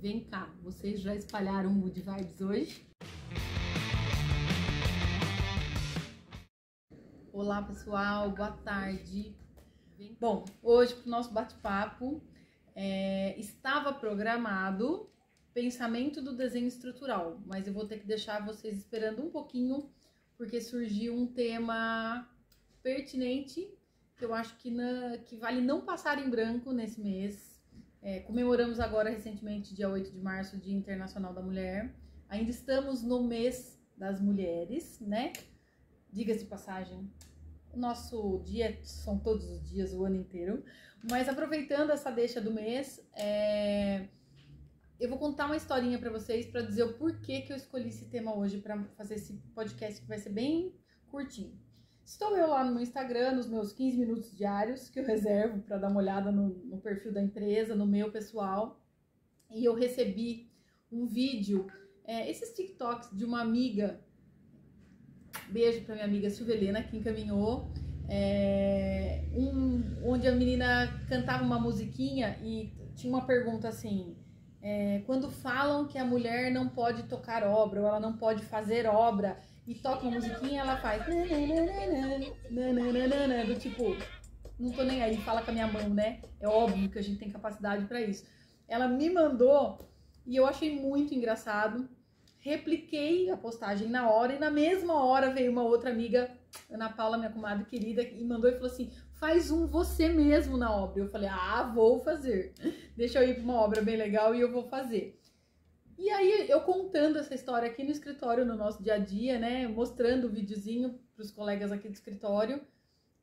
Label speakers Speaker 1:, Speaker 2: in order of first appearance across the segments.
Speaker 1: Vem cá, vocês já espalharam o Good Vibes hoje? Olá pessoal, boa tarde. Bom, hoje para o nosso bate-papo é, estava programado pensamento do desenho estrutural, mas eu vou ter que deixar vocês esperando um pouquinho porque surgiu um tema pertinente que eu acho que, na, que vale não passar em branco nesse mês, é, comemoramos agora recentemente, dia 8 de março, Dia Internacional da Mulher. Ainda estamos no mês das mulheres, né? Diga-se de passagem, o nosso dia são todos os dias, o ano inteiro. Mas aproveitando essa deixa do mês, é... eu vou contar uma historinha para vocês para dizer o porquê que eu escolhi esse tema hoje para fazer esse podcast que vai ser bem curtinho. Estou eu lá no meu Instagram, nos meus 15 minutos diários, que eu reservo para dar uma olhada no, no, perfil da empresa, no meu pessoal. E eu recebi um vídeo, é, esses TikToks de uma amiga. Beijo para minha amiga Silvelena, que encaminhou. É, um, onde a menina cantava uma musiquinha e tinha uma pergunta assim: é, quando falam que a mulher não pode tocar obra ou ela não pode fazer obra, e toca uma musiquinha, ela faz. Do tipo, não tô nem aí, fala com a minha mão, né? É óbvio que a gente tem capacidade para isso. Ela me mandou e eu achei muito engraçado. Repliquei a postagem na hora e na mesma hora veio uma outra amiga, Ana Paula, minha comadre querida, e mandou e falou assim: faz um você mesmo na obra. Eu falei: ah, vou fazer. Deixa eu ir para uma obra bem legal e eu vou fazer. E aí, eu contando essa história aqui no escritório, no nosso dia a dia, né? Mostrando o videozinho para os colegas aqui do escritório.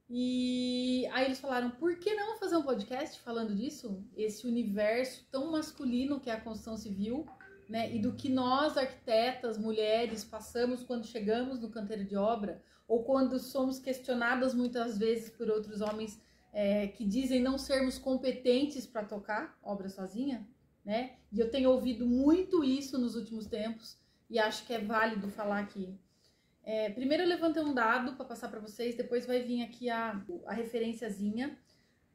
Speaker 1: E aí eles falaram: por que não fazer um podcast falando disso? Esse universo tão masculino que é a construção civil, né? E do que nós, arquitetas, mulheres, passamos quando chegamos no canteiro de obra, ou quando somos questionadas muitas vezes por outros homens é, que dizem não sermos competentes para tocar obra sozinha, né? E eu tenho ouvido muito isso nos últimos tempos e acho que é válido falar aqui. É, primeiro eu levantei um dado para passar para vocês, depois vai vir aqui a, a referenciazinha.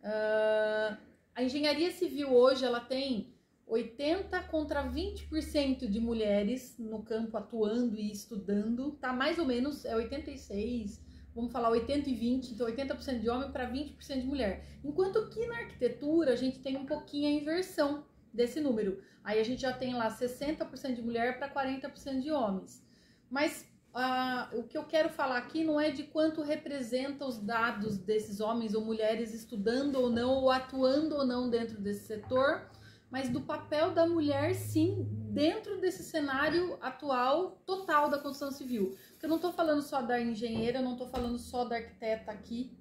Speaker 1: Uh, a engenharia civil hoje ela tem 80 contra 20% de mulheres no campo atuando e estudando, tá mais ou menos, é 86, vamos falar 80 e 20, então 80% de homem para 20% de mulher. Enquanto que na arquitetura a gente tem um pouquinho a inversão desse número. Aí a gente já tem lá 60% de mulher para 40% de homens. Mas ah, o que eu quero falar aqui não é de quanto representa os dados desses homens ou mulheres estudando ou não, ou atuando ou não dentro desse setor, mas do papel da mulher, sim, dentro desse cenário atual total da construção civil. Porque eu não estou falando só da engenheira, eu não estou falando só da arquiteta aqui,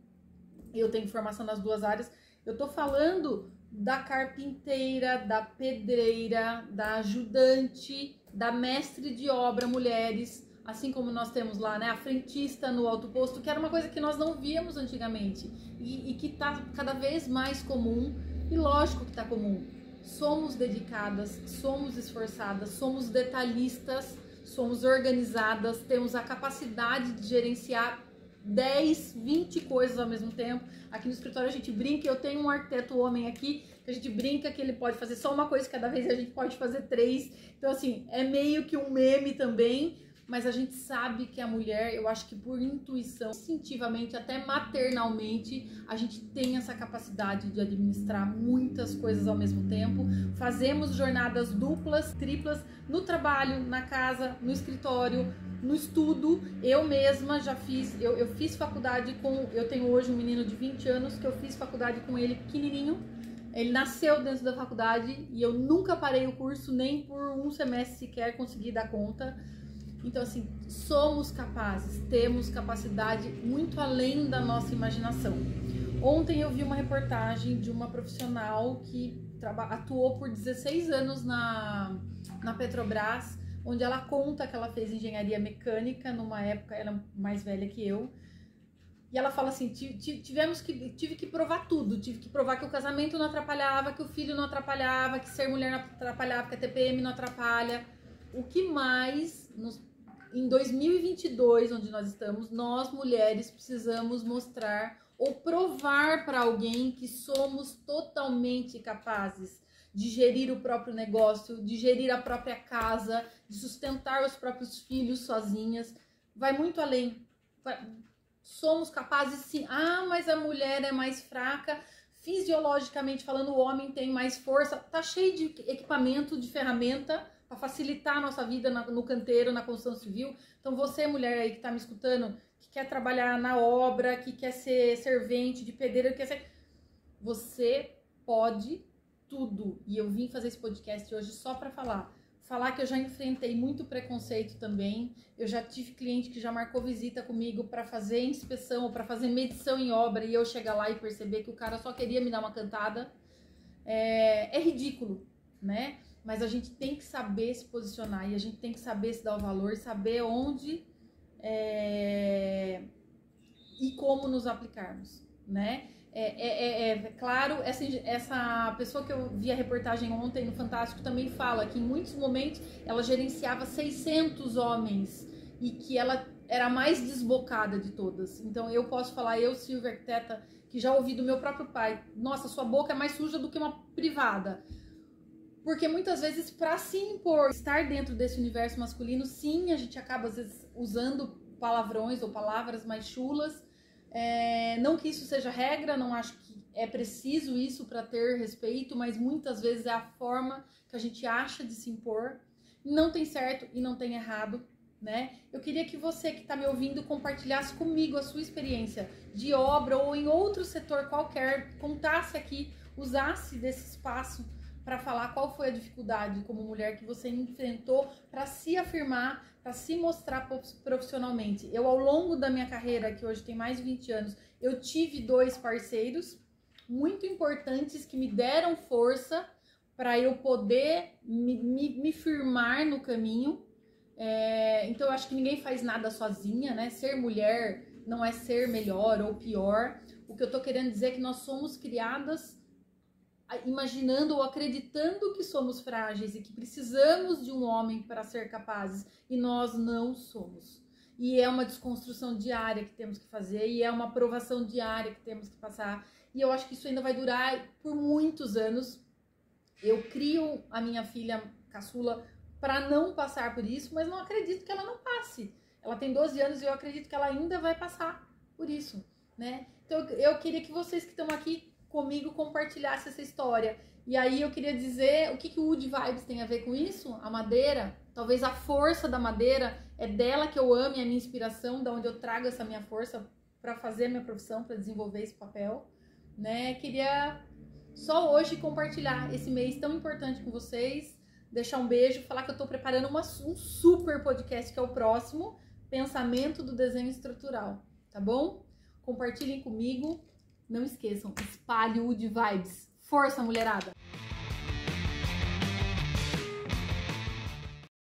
Speaker 1: eu tenho formação nas duas áreas, eu estou falando da carpinteira, da pedreira, da ajudante, da mestre de obra mulheres, assim como nós temos lá, né, a frentista no alto posto, que era uma coisa que nós não víamos antigamente e, e que está cada vez mais comum, e lógico que está comum. Somos dedicadas, somos esforçadas, somos detalhistas, somos organizadas, temos a capacidade de gerenciar 10, 20 coisas ao mesmo tempo. Aqui no escritório a gente brinca, eu tenho um arquiteto homem aqui, que a gente brinca que ele pode fazer só uma coisa cada vez e a gente pode fazer três. Então, assim, é meio que um meme também, mas a gente sabe que a mulher, eu acho que por intuição, instintivamente, até maternalmente, a gente tem essa capacidade de administrar muitas coisas ao mesmo tempo. Fazemos jornadas duplas, triplas no trabalho, na casa, no escritório, no estudo. Eu mesma já fiz, eu, eu fiz faculdade com, eu tenho hoje um menino de 20 anos que eu fiz faculdade com ele pequenininho. Ele nasceu dentro da faculdade e eu nunca parei o curso, nem por um semestre sequer consegui dar conta. Então, assim, somos capazes, temos capacidade muito além da nossa imaginação. Ontem eu vi uma reportagem de uma profissional que atuou por 16 anos na, na Petrobras onde ela conta que ela fez engenharia mecânica numa época, ela é mais velha que eu. E ela fala assim: tivemos que, tive que provar tudo, tive que provar que o casamento não atrapalhava, que o filho não atrapalhava, que ser mulher não atrapalhava, que a TPM não atrapalha. O que mais nos, em 2022, onde nós estamos, nós mulheres precisamos mostrar ou provar para alguém que somos totalmente capazes de gerir o próprio negócio, de gerir a própria casa, de sustentar os próprios filhos sozinhas. Vai muito além. Somos capazes sim. Ah, mas a mulher é mais fraca. Fisiologicamente falando, o homem tem mais força. Tá cheio de equipamento, de ferramenta para facilitar a nossa vida no canteiro, na construção civil. Então, você, mulher aí que está me escutando, que quer trabalhar na obra, que quer ser servente de pedreiro, que quer ser. Você pode tudo. E eu vim fazer esse podcast hoje só para falar. Falar que eu já enfrentei muito preconceito também. Eu já tive cliente que já marcou visita comigo para fazer inspeção ou para fazer medição em obra e eu chegar lá e perceber que o cara só queria me dar uma cantada. É, é ridículo, né? Mas a gente tem que saber se posicionar e a gente tem que saber se dar o valor, saber onde é, e como nos aplicarmos, né? É, é, é, é, claro, essa, essa pessoa que eu vi a reportagem ontem no Fantástico também fala que em muitos momentos ela gerenciava 600 homens e que ela era a mais desbocada de todas. Então eu posso falar, eu, Silvia Arquiteta, que já ouvi do meu próprio pai, nossa, sua boca é mais suja do que uma privada. Porque muitas vezes, para se impor, estar dentro desse universo masculino, sim, a gente acaba às vezes usando palavrões ou palavras mais chulas. É, não que isso seja regra, não acho que é preciso isso para ter respeito, mas muitas vezes é a forma que a gente acha de se impor. Não tem certo e não tem errado, né? Eu queria que você que está me ouvindo compartilhasse comigo a sua experiência de obra ou em outro setor qualquer, contasse aqui, usasse desse espaço para falar qual foi a dificuldade como mulher que você enfrentou para se afirmar, para se mostrar profissionalmente. Eu, ao longo da minha carreira, que hoje tem mais de 20 anos, eu tive dois parceiros muito importantes que me deram força para eu poder me, me, me, firmar no caminho. É, então, eu acho que ninguém faz nada sozinha, né? Ser mulher não é ser melhor ou pior. O que eu tô querendo dizer é que nós somos criadas imaginando ou acreditando que somos frágeis e que precisamos de um homem para ser capazes e nós não somos. E é uma desconstrução diária que temos que fazer e é uma aprovação diária que temos que passar. E eu acho que isso ainda vai durar por muitos anos. Eu crio a minha filha caçula para não passar por isso, mas não acredito que ela não passe. Ela tem 12 anos e eu acredito que ela ainda vai passar por isso, né? Então eu queria que vocês que estão aqui comigo compartilhasse essa história. E aí eu queria dizer o que, que o Wood Vibes tem a ver com isso? A madeira, talvez a força da madeira é dela que eu amo é a minha inspiração, da onde eu trago essa minha força para fazer a minha profissão, para desenvolver esse papel, né? Queria só hoje compartilhar esse mês tão importante com vocês, deixar um beijo, falar que eu estou preparando uma, um super podcast que é o próximo, Pensamento do Desenho Estrutural, tá bom? Compartilhem comigo. Não esqueçam, espalhe o de vibes. Força, mulherada!